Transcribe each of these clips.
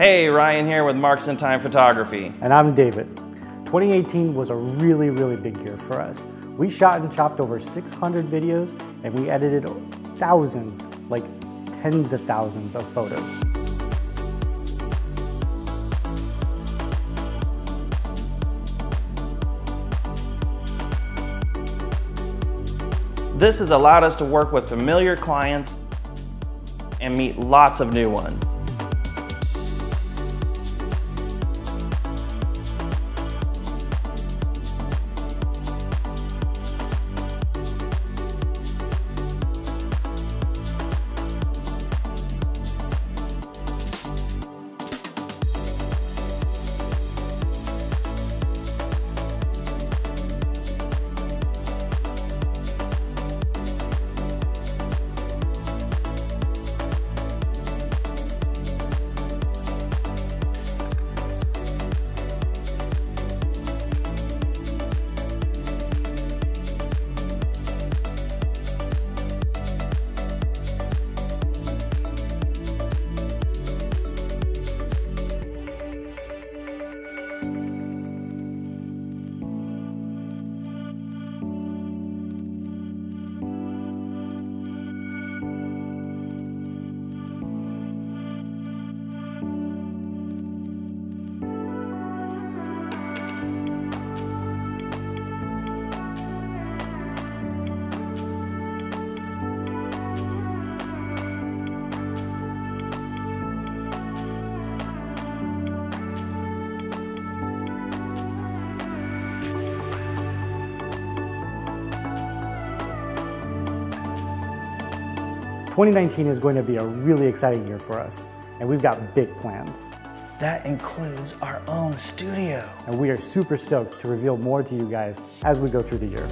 Hey, Ryan here with Marks In Time Photography. And I'm David. 2018 was a really, really big year for us. We shot and chopped over 600 videos and we edited thousands, like tens of thousands of photos. This has allowed us to work with familiar clients and meet lots of new ones. Twenty nineteen is going to be a really exciting year for us, and we've got big plans. That includes our own studio. And we are super stoked to reveal more to you guys as we go through the year.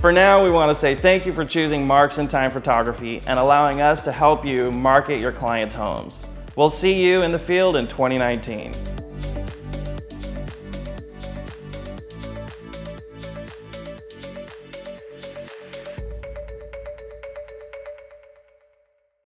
For now, we want to say thank you for choosing Marks In Time Photography and allowing us to help you market your clients' homes. We'll see you in the field in 2019.